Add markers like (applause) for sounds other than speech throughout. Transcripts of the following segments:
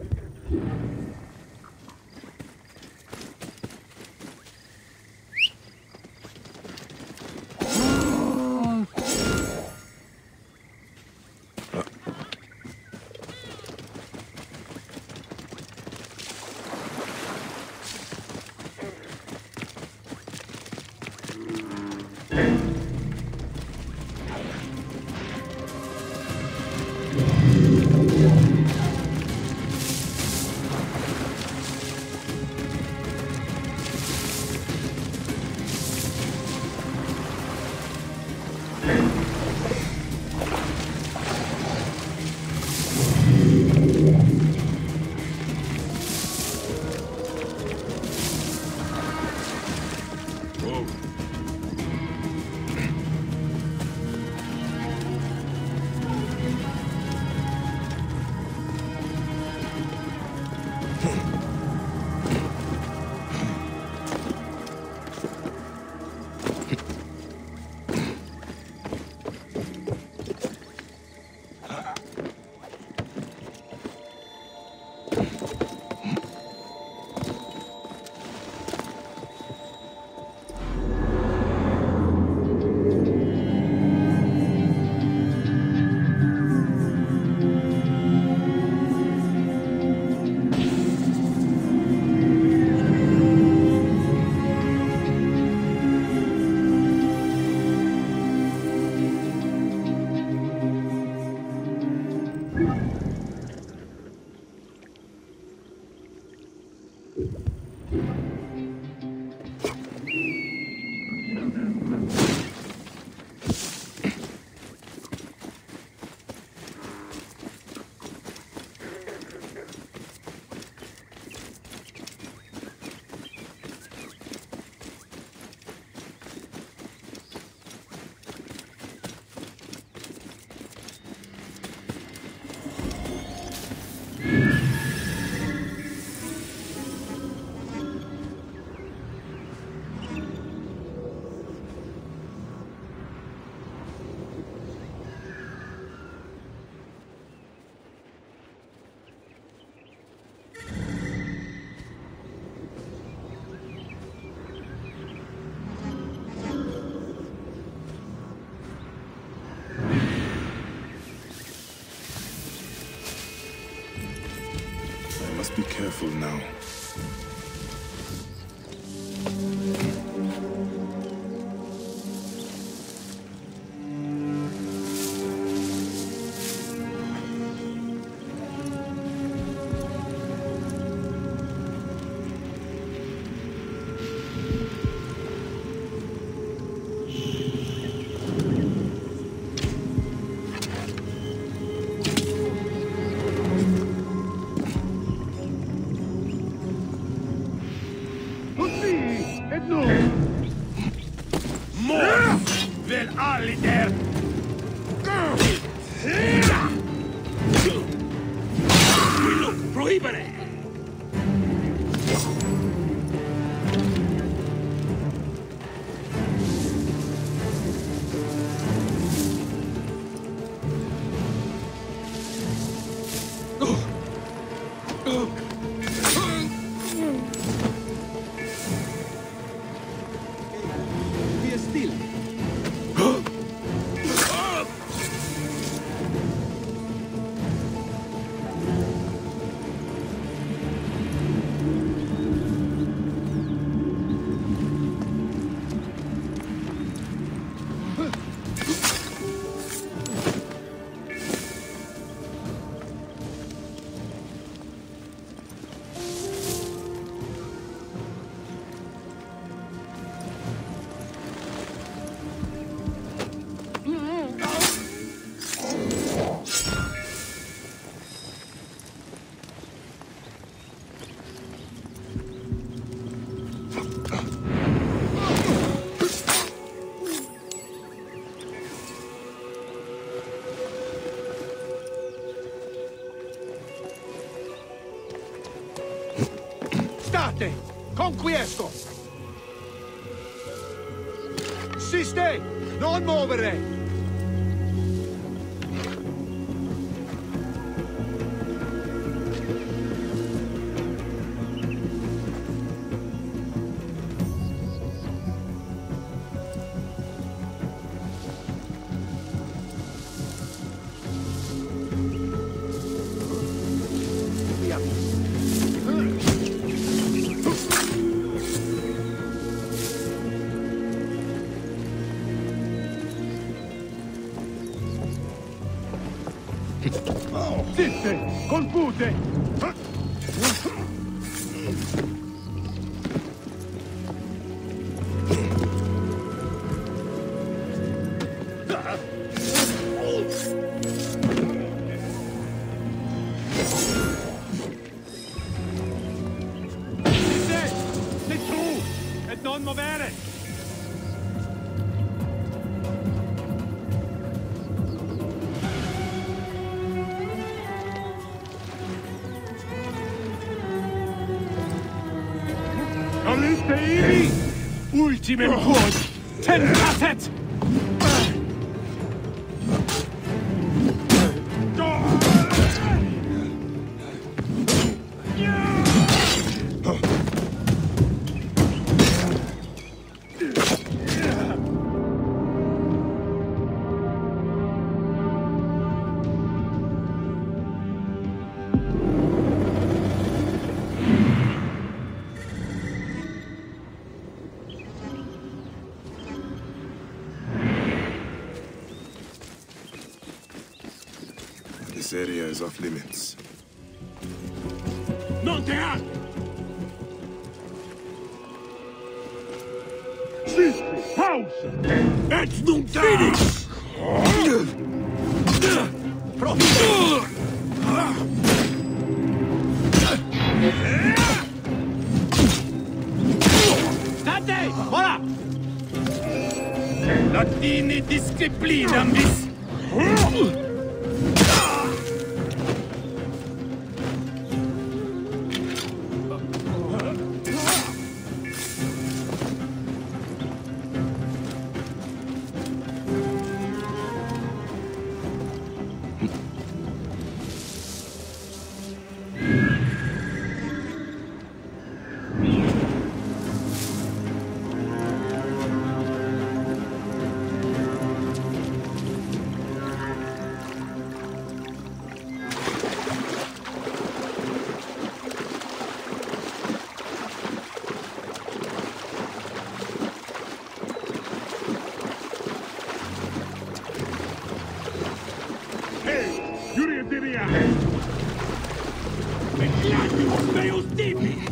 I now. State! Conquiesco! Siste! Non muovere! Zitte! Colpute! Ultimem quod! Oh, is off limits. Non te ha! Siste! Pausa! Et nunc Finish! State! Voilà! Latini disciplinam vis! Yuri Diria! Megladius meus tipi!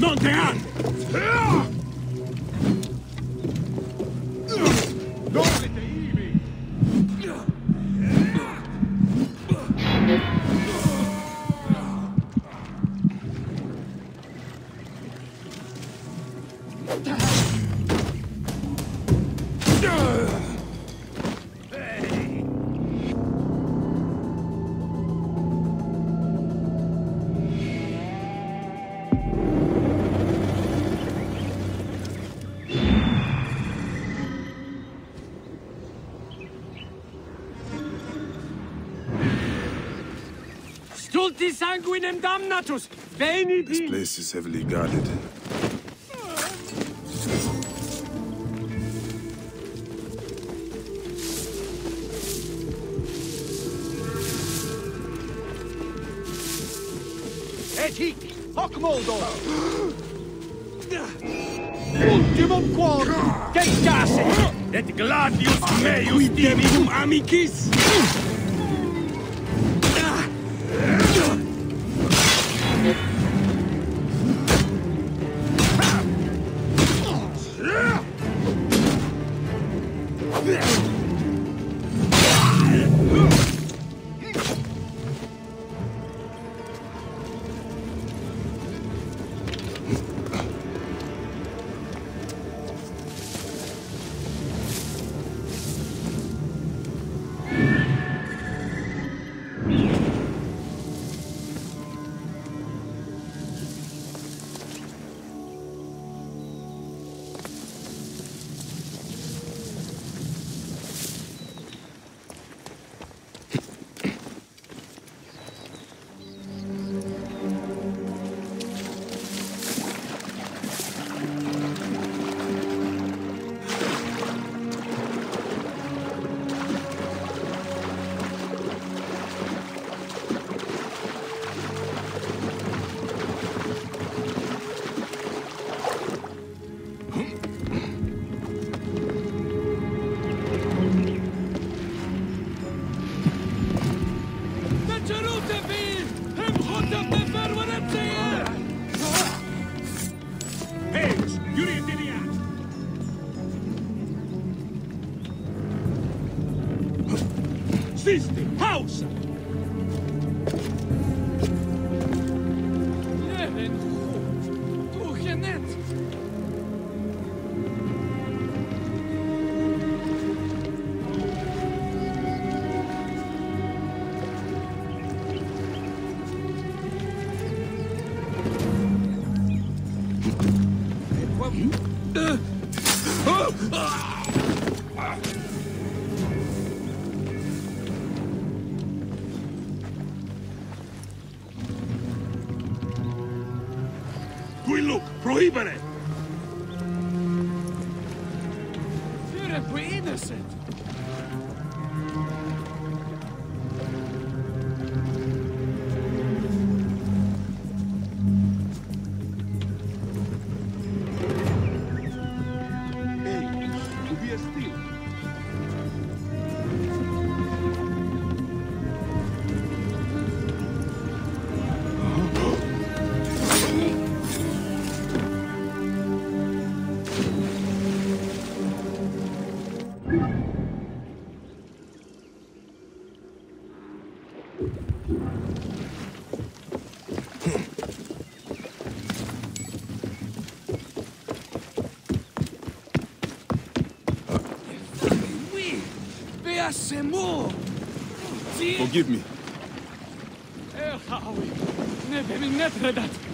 Non te han! Stulti sanguinem damnatus! Veni This place is heavily guarded. Hoc! (gasps) Ultimum quorum! Tectasse! Et gladius ah, meus divum amicis! Quello, proibere! se move! Forgive me. Erhawi, nebemi ne that.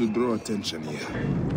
To draw attention here.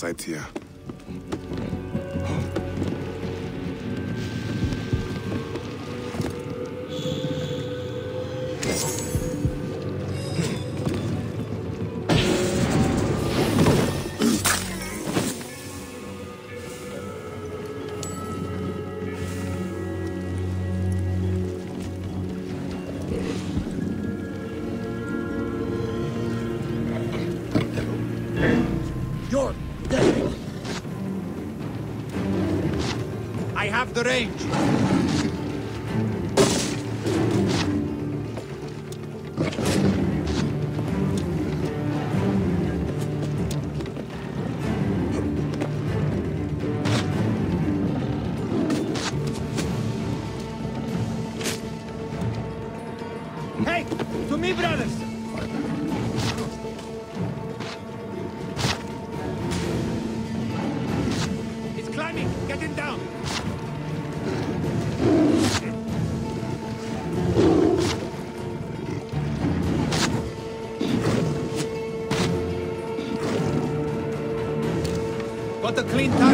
Site here. Got a clean target.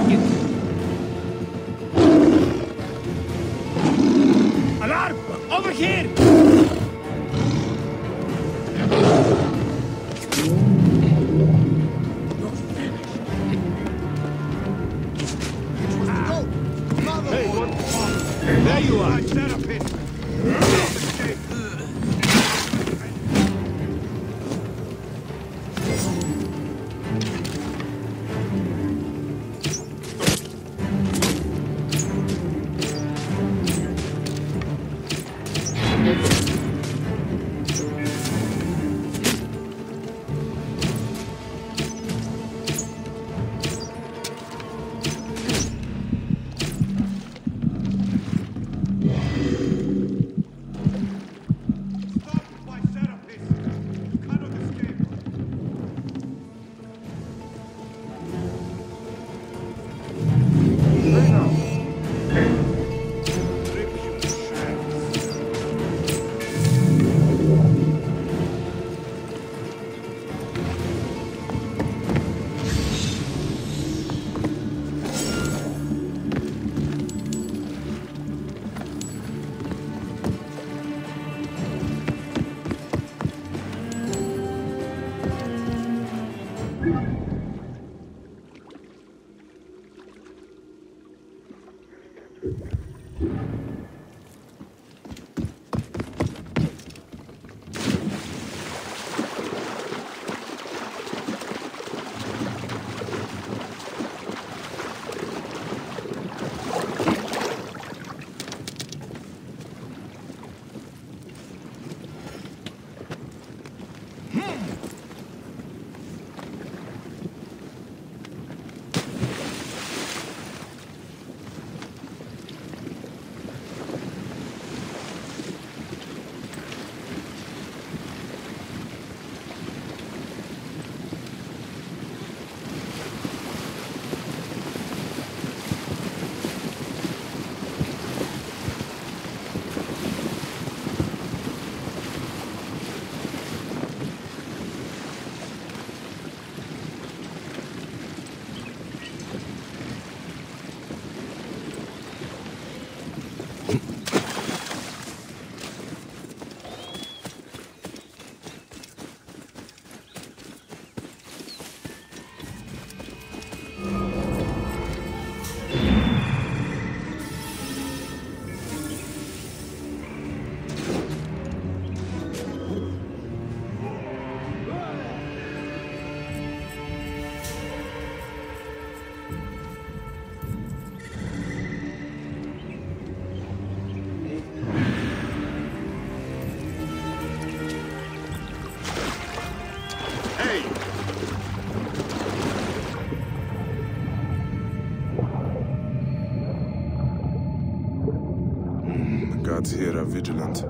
Guards here are vigilant.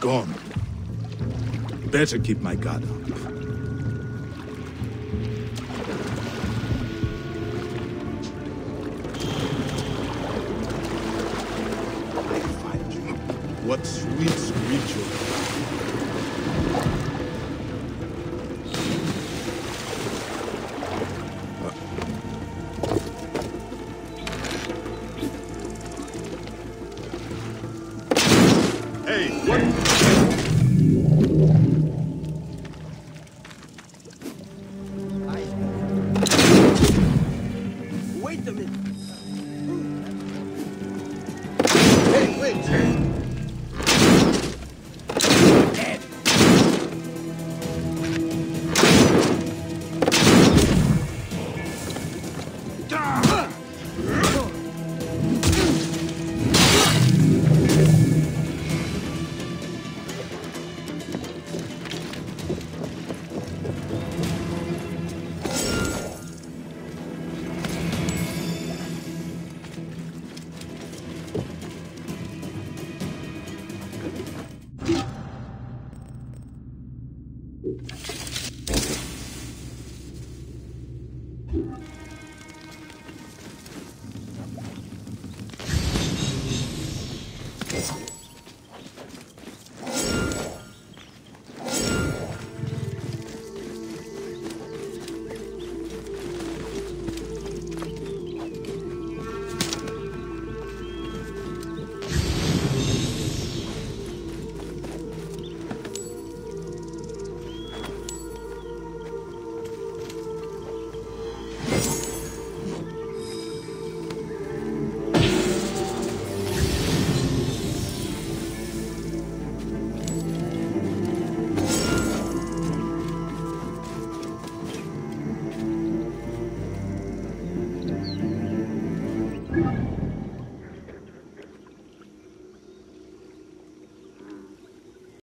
Gone. Better keep my guard up. What sweet, joy. Hey.